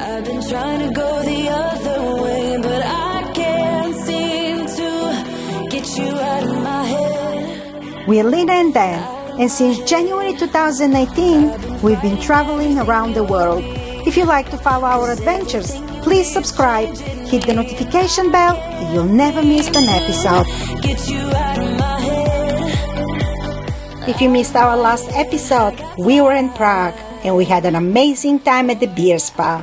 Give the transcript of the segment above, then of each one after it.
I've been trying to go the other way, but I can't seem to get you out of my head. We're Lina and Dan, and since January 2019, we've been traveling around the world. If you like to follow our adventures, please subscribe, hit the notification bell, and you'll never miss an episode. Get you out of my head. If you missed our last episode, we were in Prague and we had an amazing time at the beer spa.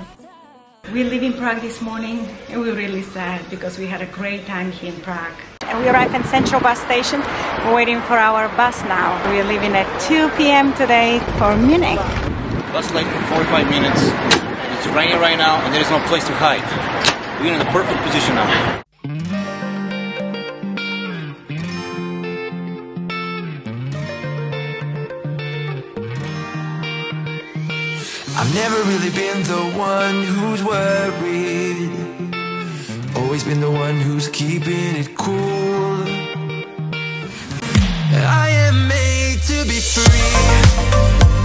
We live in Prague this morning and we're really sad because we had a great time here in Prague. And we arrived at Central Bus Station, We're waiting for our bus now. We're leaving at 2 p.m. today for Munich. Bus late for 45 minutes. It's raining right now, and there is no place to hide. We're in the perfect position now. I've never really been the one who's worried. Always been the one who's keeping it cool. I am made to be free.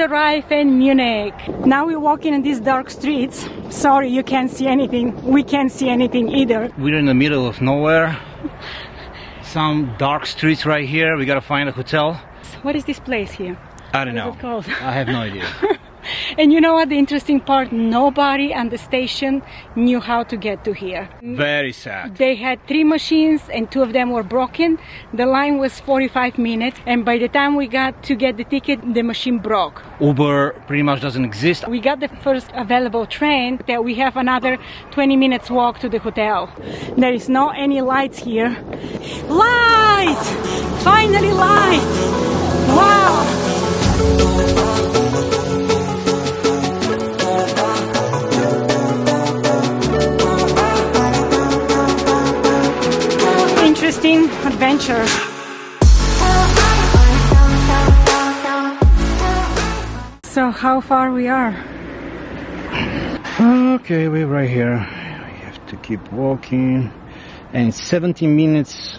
Just arrived in Munich. Now we're walking in these dark streets. Sorry, you can't see anything. We can't see anything either. We're in the middle of nowhere. Some dark streets right here. We gotta find a hotel. What is this place here? I don't What know. is it called? I have no idea. And you know what the interesting part? Nobody on the station knew how to get to here. Very sad. They had three machines and two of them were broken. The line was 45 minutes and by the time we got to get the ticket, the machine broke. Uber pretty much doesn't exist. We got the first available train that we have another 20 minutes walk to the hotel. There is no any lights here. Light! Finally light! Okay, we're right here. We have to keep walking. And 17 minutes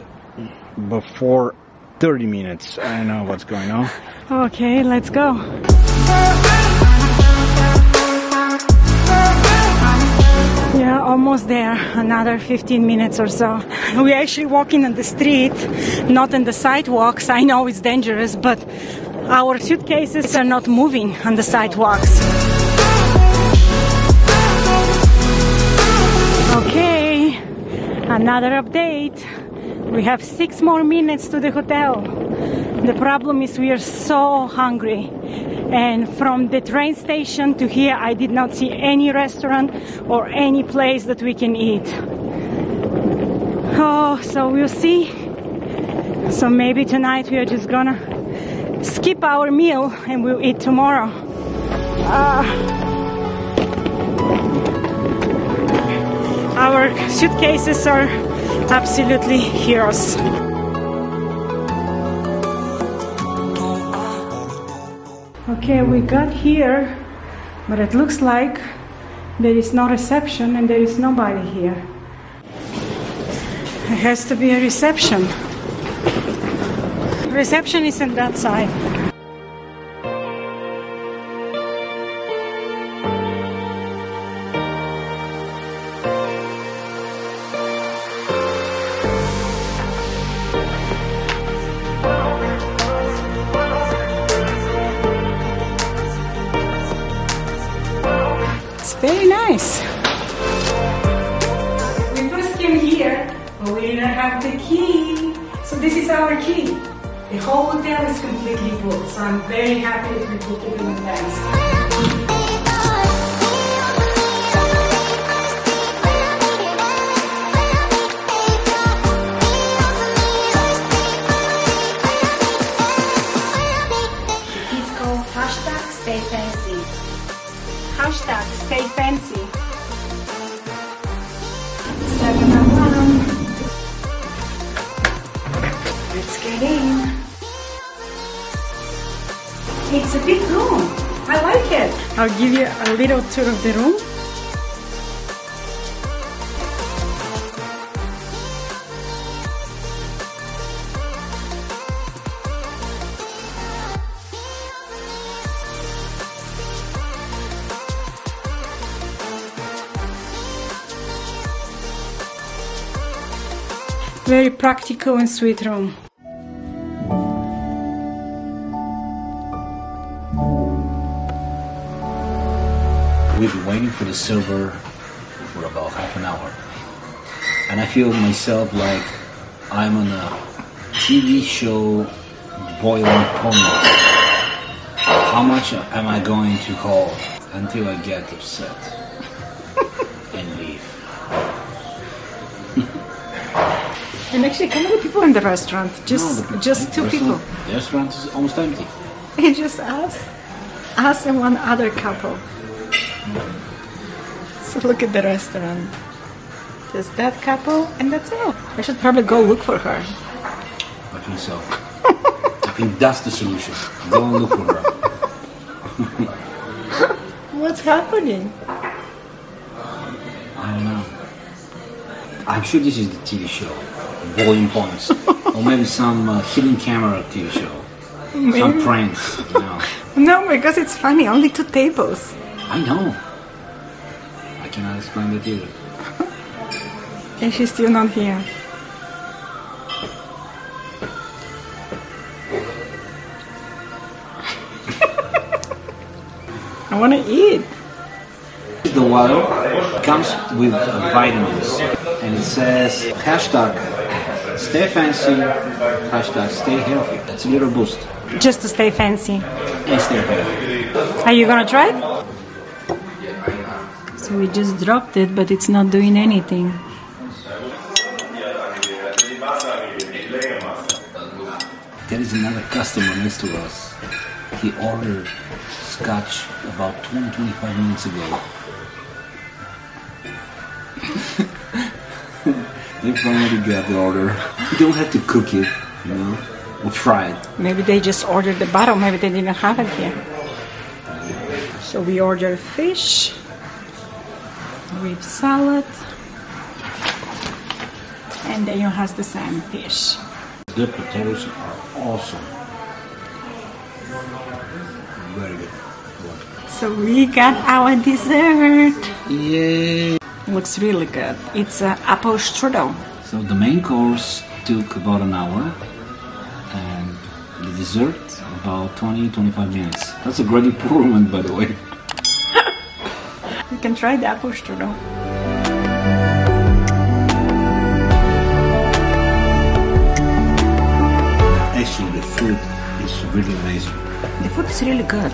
before 30 minutes. I don't know what's going on. Okay, let's go. Yeah, almost there. Another 15 minutes or so. We're actually walking on the street, not on the sidewalks. I know it's dangerous, but our suitcases are not moving on the sidewalks. Okay, another update. We have six more minutes to the hotel. The problem is we are so hungry. And from the train station to here, I did not see any restaurant or any place that we can eat. Oh, so we'll see. So maybe tonight we are just gonna skip our meal and we'll eat tomorrow. Uh, our suitcases are absolutely heroes. Okay, we got here, but it looks like there is no reception and there is nobody here. There has to be a reception. Reception is on that side. It's very nice. We first came here, but we didn't have the key. So this is our key. The whole hotel is completely booked, so I'm very happy we booked it in advance. Hashtag stay fancy. Hashtag stay fancy. Alarm. Oh Let's get in. It's a big room. I like it. I'll give you a little tour of the room. Very practical and sweet room. We've been waiting for the server for about half an hour. And I feel myself like I'm on a TV show boiling point. How much am I going to hold until I get upset and leave? And actually, how many people in the restaurant? Just, No, the- just two people. The restaurant is almost empty. It's just us, us and one other couple. So look at the restaurant. Just that couple, and that's all. I should probably go look for her. I think so. I think that's the solution. Go and look for her. What's happening? I don't know. I'm sure this is the TV show, Boiling Points, or maybe some uh, hidden camera TV show, some pranks. You know. No, because it's funny. Only two tables. I know. I cannot explain that either. And she's still not here. I want to eat. The water comes with vitamins, and it says hashtag stay fancy, hashtag stay healthy. That's a little boost. Just to stay fancy. And stay healthy. Are you gonna try it? So we just dropped it, but it's not doing anything. There is another customer next to us. He ordered scotch about 20 25 minutes ago. they finally got the order. You don't have to cook it, you know, or fry it. Maybe they just ordered the bottle, maybe they didn't have it here. So we ordered fish with salad. And then you have the same fish. The potatoes are awesome. Very good. So we got our dessert. Yay! Looks really good. It's uh, apple strudel. So the main course took about an hour, and the dessert about 20-25 minutes. That's a great improvement, by the way. You can try the apple strudel. Actually, the food is really amazing. The food is really good.